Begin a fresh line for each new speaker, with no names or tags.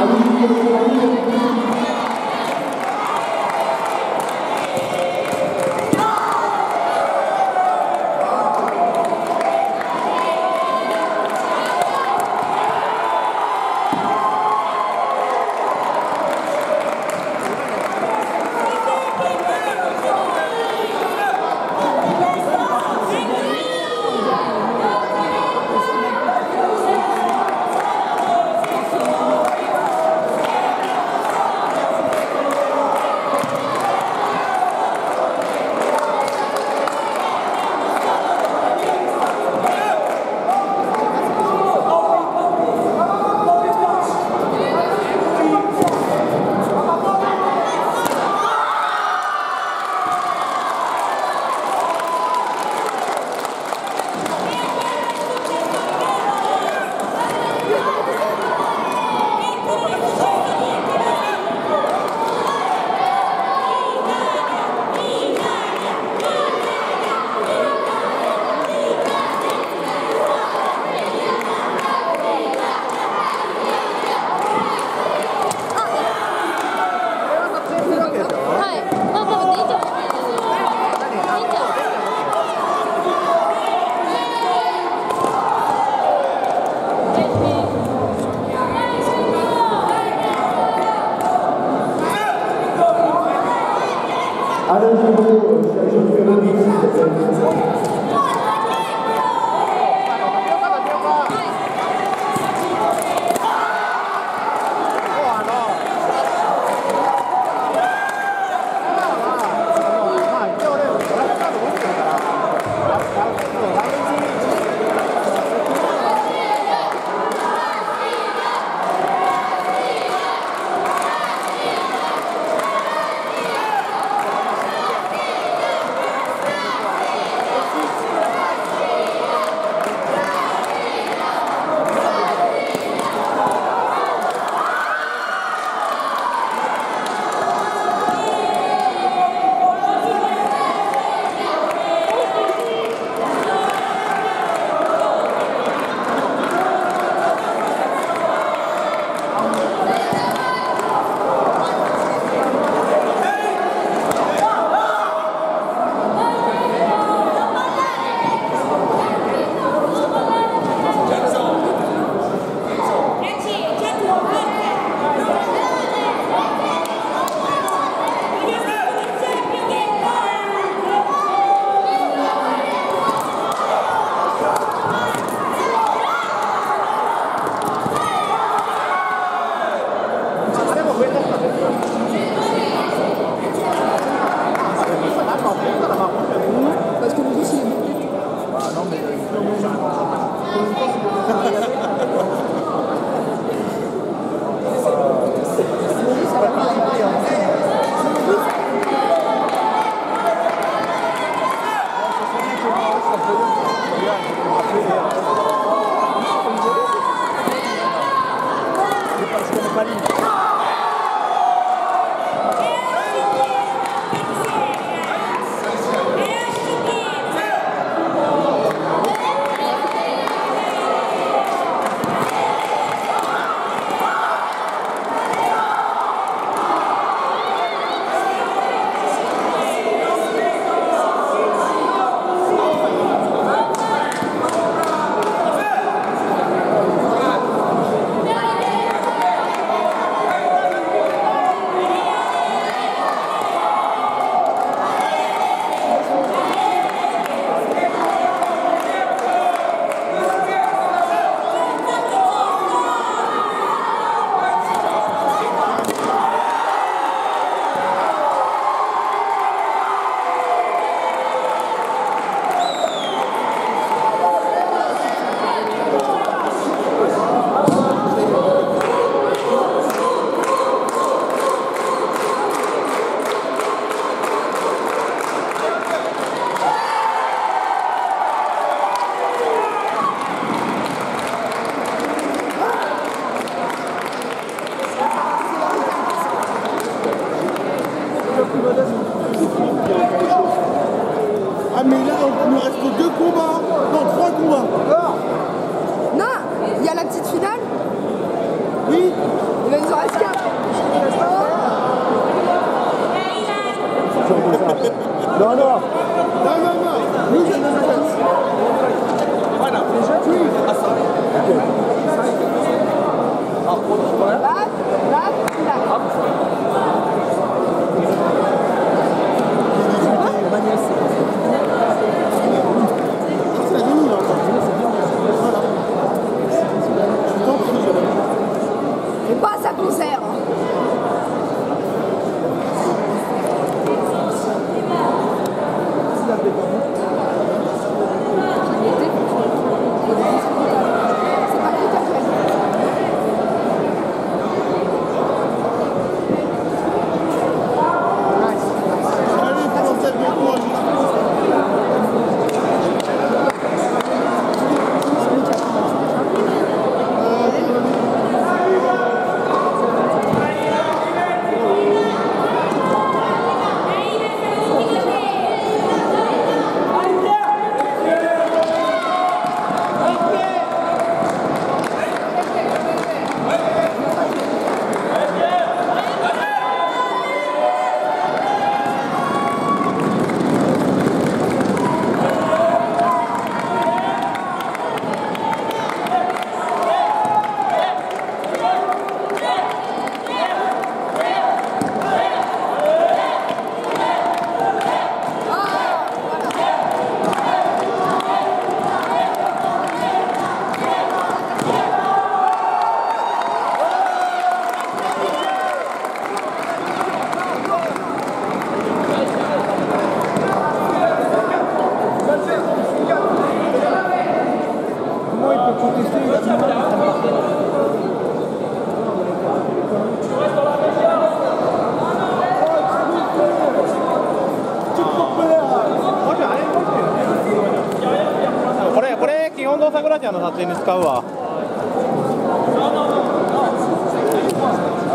Altyazı M.K. I
don't
know すいません。Il nous reste deux combats. Non, trois combats.
Non, il y a la petite finale.
Oui.
Il nous en reste
non, Non,
non,
Jose 桜ちゃんの撮影に使うわ。